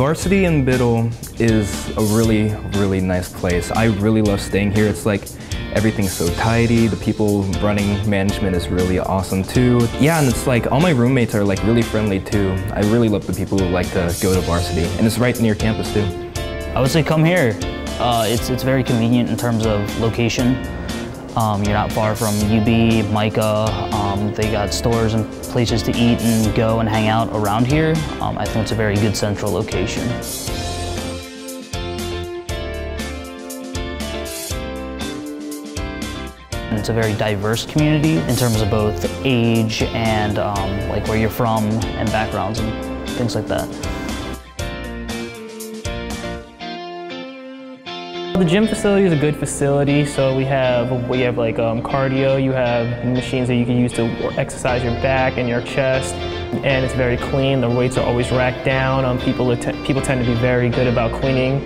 Varsity in Biddle is a really, really nice place. I really love staying here. It's like everything's so tidy. The people running management is really awesome too. Yeah, and it's like all my roommates are like really friendly too. I really love the people who like to go to Varsity, and it's right near campus too. I would say come here. Uh, it's, it's very convenient in terms of location. Um, you're not far from UB, MICA. Um, they got stores and places to eat and go and hang out around here. Um, I think it's a very good central location. And it's a very diverse community in terms of both age and um, like where you're from and backgrounds and things like that. The gym facility is a good facility. So we have we have like um, cardio. You have machines that you can use to exercise your back and your chest, and it's very clean. The weights are always racked down. Um, people people tend to be very good about cleaning.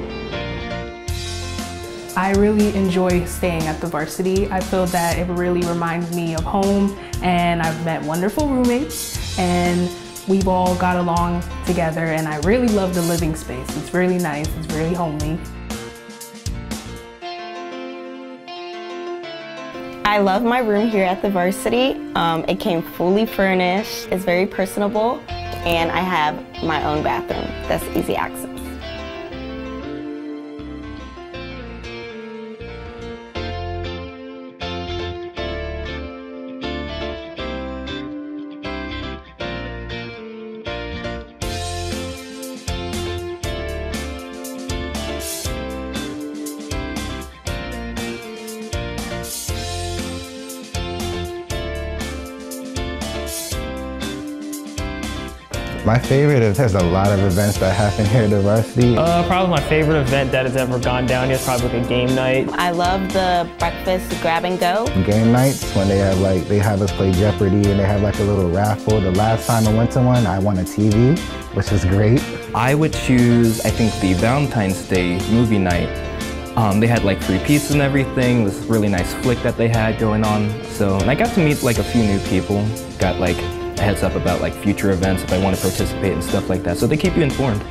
I really enjoy staying at the varsity. I feel that it really reminds me of home, and I've met wonderful roommates, and we've all got along together. And I really love the living space. It's really nice. It's really homely. I love my room here at the Varsity. Um, it came fully furnished, it's very personable, and I have my own bathroom that's easy access. My favorite, there's a lot of events that happen here at the varsity. Uh, probably my favorite event that has ever gone down here is probably like a game night. I love the breakfast grab and go. Game nights when they have like, they have us play Jeopardy and they have like a little raffle. The last time I went to one, I won a TV, which is great. I would choose, I think, the Valentine's Day movie night. Um, they had like free pizza and everything, this really nice flick that they had going on. So, and I got to meet like a few new people, got like a heads up about like future events if I want to participate and stuff like that. So they keep you informed.